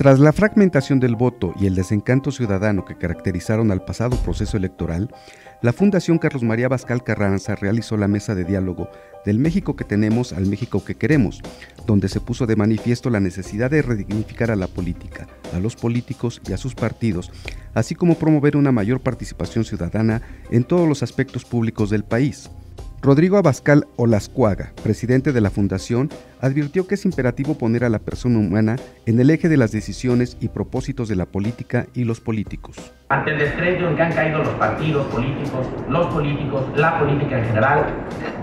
Tras la fragmentación del voto y el desencanto ciudadano que caracterizaron al pasado proceso electoral, la Fundación Carlos María Bascal Carranza realizó la mesa de diálogo del México que tenemos al México que queremos, donde se puso de manifiesto la necesidad de redignificar a la política, a los políticos y a sus partidos, así como promover una mayor participación ciudadana en todos los aspectos públicos del país. Rodrigo Abascal Olascuaga, presidente de la Fundación, advirtió que es imperativo poner a la persona humana en el eje de las decisiones y propósitos de la política y los políticos. Ante el descrédito en que han caído los partidos políticos, los políticos, la política en general,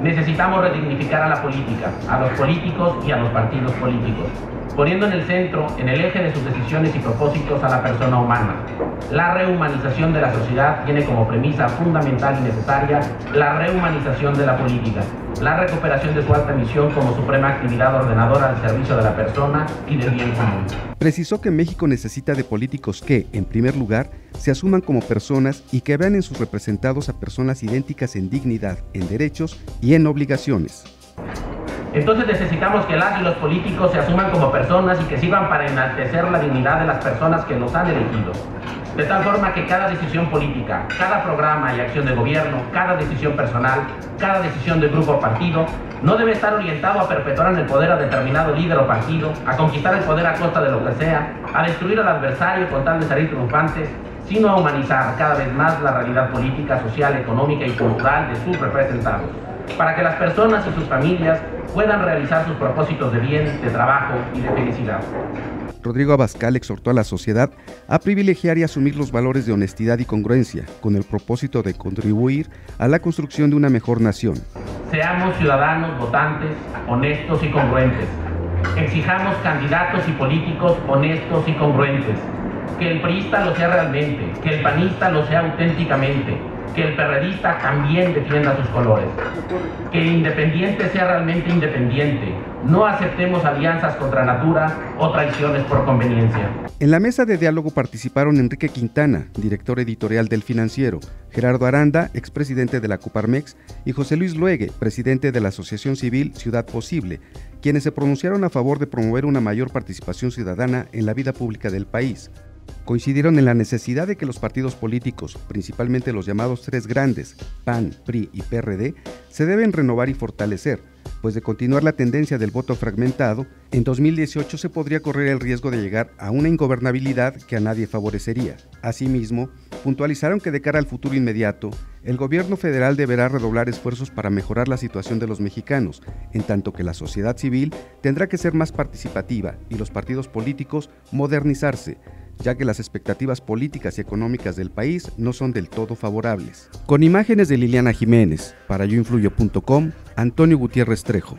necesitamos redignificar a la política, a los políticos y a los partidos políticos poniendo en el centro, en el eje de sus decisiones y propósitos a la persona humana. La rehumanización de la sociedad tiene como premisa fundamental y necesaria la rehumanización de la política, la recuperación de su alta misión como suprema actividad ordenadora al servicio de la persona y del bien común. Precisó que México necesita de políticos que, en primer lugar, se asuman como personas y que vean en sus representados a personas idénticas en dignidad, en derechos y en obligaciones. Entonces necesitamos que las y los políticos se asuman como personas y que sirvan para enaltecer la dignidad de las personas que nos han elegido. De tal forma que cada decisión política, cada programa y acción de gobierno, cada decisión personal, cada decisión de grupo o partido, no debe estar orientado a perpetuar en el poder a determinado líder o partido, a conquistar el poder a costa de lo que sea, a destruir al adversario con tal de salir triunfantes, sino a humanizar cada vez más la realidad política, social, económica y cultural de sus representados, para que las personas y sus familias puedan realizar sus propósitos de bien, de trabajo y de felicidad. Rodrigo Abascal exhortó a la sociedad a privilegiar y asumir los valores de honestidad y congruencia, con el propósito de contribuir a la construcción de una mejor nación. Seamos ciudadanos votantes, honestos y congruentes. Exijamos candidatos y políticos honestos y congruentes. Que el priista lo sea realmente, que el panista lo sea auténticamente, que el perredista también defienda sus colores, que el independiente sea realmente independiente, no aceptemos alianzas contra natura o traiciones por conveniencia. En la mesa de diálogo participaron Enrique Quintana, director editorial del Financiero, Gerardo Aranda, expresidente de la Coparmex, y José Luis Luegue, presidente de la Asociación Civil Ciudad Posible, quienes se pronunciaron a favor de promover una mayor participación ciudadana en la vida pública del país coincidieron en la necesidad de que los partidos políticos, principalmente los llamados tres grandes, PAN, PRI y PRD, se deben renovar y fortalecer, pues de continuar la tendencia del voto fragmentado, en 2018 se podría correr el riesgo de llegar a una ingobernabilidad que a nadie favorecería. Asimismo, puntualizaron que de cara al futuro inmediato, el gobierno federal deberá redoblar esfuerzos para mejorar la situación de los mexicanos, en tanto que la sociedad civil tendrá que ser más participativa y los partidos políticos modernizarse, ya que las expectativas políticas y económicas del país no son del todo favorables. Con imágenes de Liliana Jiménez, para yoinfluyo.com, Antonio Gutiérrez Trejo.